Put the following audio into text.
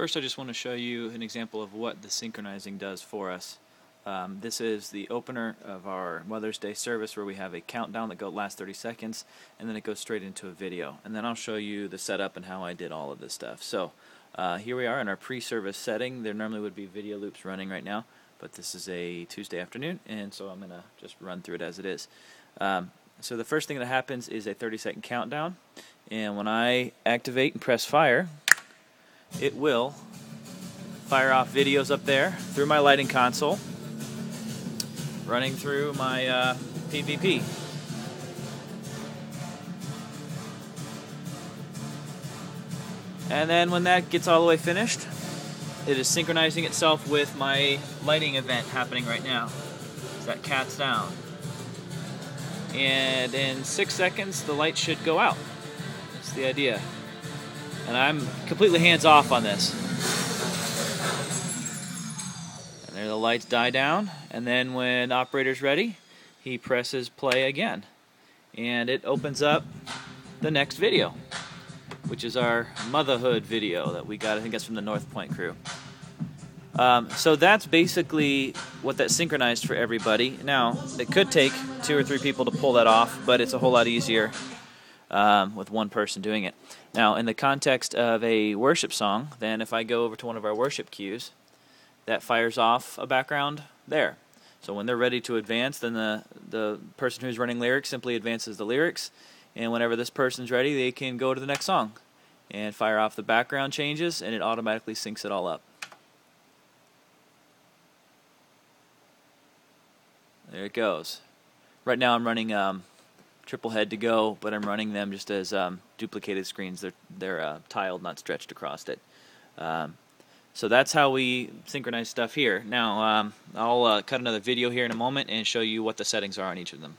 First I just want to show you an example of what the synchronizing does for us. Um, this is the opener of our Mother's Day service where we have a countdown that goes last 30 seconds and then it goes straight into a video. And then I'll show you the setup and how I did all of this stuff. So uh, here we are in our pre-service setting. There normally would be video loops running right now, but this is a Tuesday afternoon and so I'm going to just run through it as it is. Um, so the first thing that happens is a 30 second countdown and when I activate and press fire it will fire off videos up there through my lighting console running through my uh, PVP. And then when that gets all the way finished, it is synchronizing itself with my lighting event happening right now. So that cat's down. And in six seconds, the light should go out. That's the idea. And I'm completely hands off on this. And there the lights die down. And then when operator's ready, he presses play again. And it opens up the next video, which is our motherhood video that we got. I think that's from the North Point crew. Um, so that's basically what that synchronized for everybody. Now, it could take two or three people to pull that off, but it's a whole lot easier um, with one person doing it. Now, in the context of a worship song, then if I go over to one of our worship cues, that fires off a background there. So when they're ready to advance, then the, the person who's running lyrics simply advances the lyrics, and whenever this person's ready, they can go to the next song and fire off the background changes, and it automatically syncs it all up. There it goes. Right now I'm running um, TripleHead2Go, but I'm running them just as um, duplicated screens. They're they're uh, tiled, not stretched across it. Um, so that's how we synchronize stuff here. Now um, I'll uh, cut another video here in a moment and show you what the settings are on each of them.